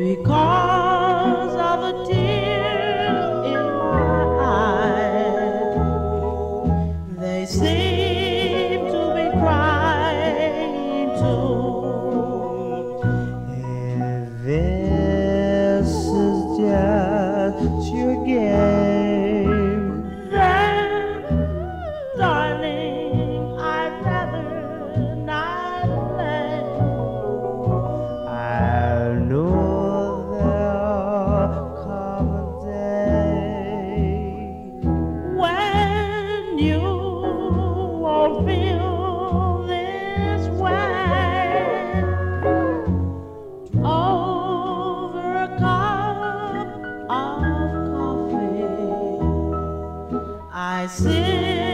Because I see.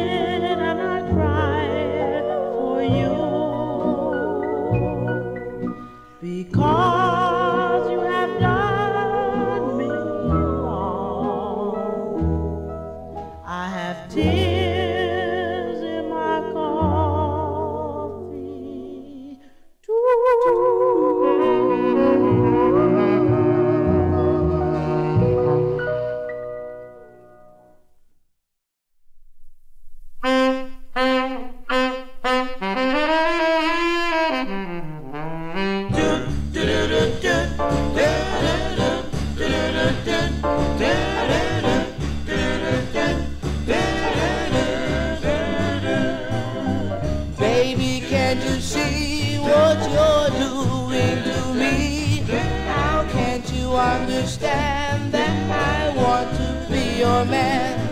see what you're doing to me? How can't you understand that I want to be your man?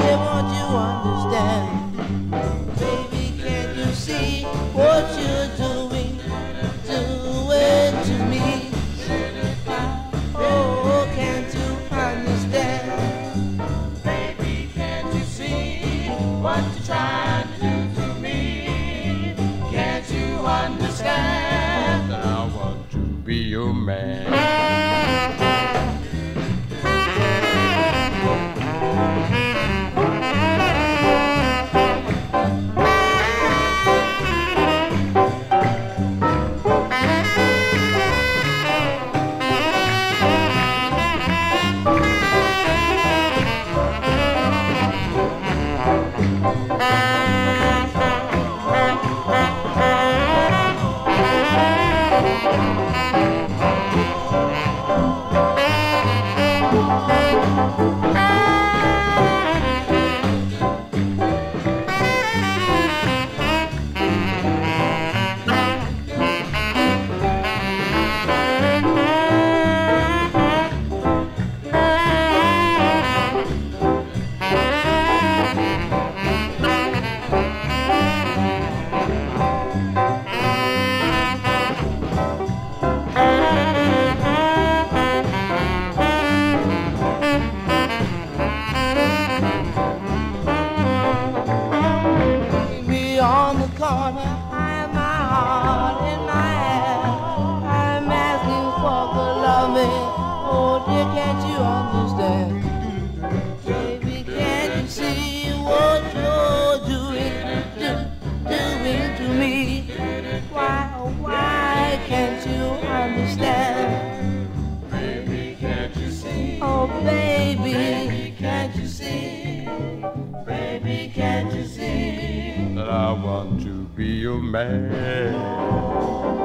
Baby, you can't you see what you're doing? To me. Oh, can't you understand? Baby, can't you see what you're trying to do to me? Can't you understand? I want to be your man. be a man.